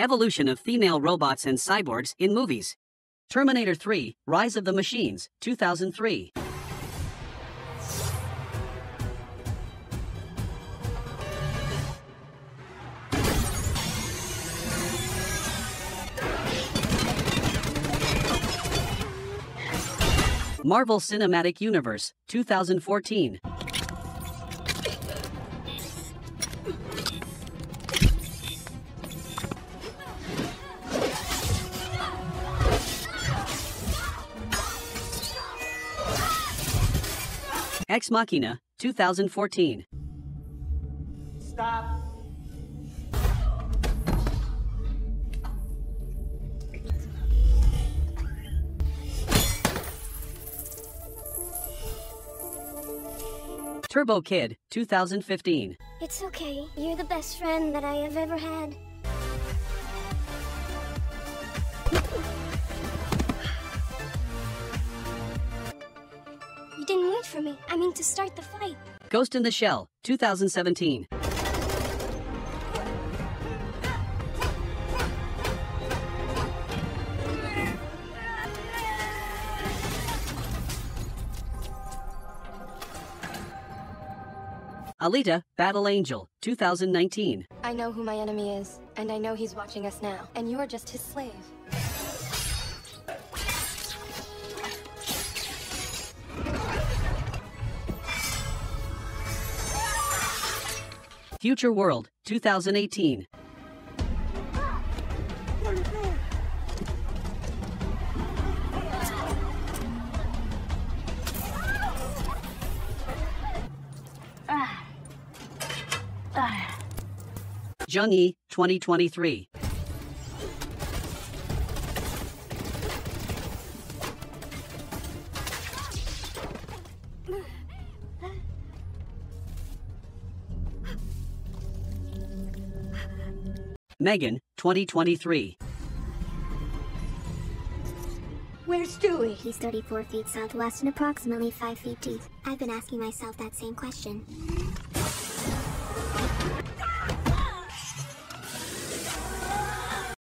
Evolution of female robots and cyborgs in movies. Terminator 3 Rise of the Machines, 2003. Marvel Cinematic Universe, 2014. Ex Machina, 2014. Stop. Turbo Kid, 2015. It's okay. You're the best friend that I have ever had. Wait for me. I mean to start the fight. Ghost in the Shell, 2017. Alita, Battle Angel, 2019. I know who my enemy is, and I know he's watching us now, and you are just his slave. Future World, 2018. Jung_E, 2023. M3GAN, 2023. Where's Stewie? He's 34 feet southwest and approximately 5 feet deep. I've been asking myself that same question.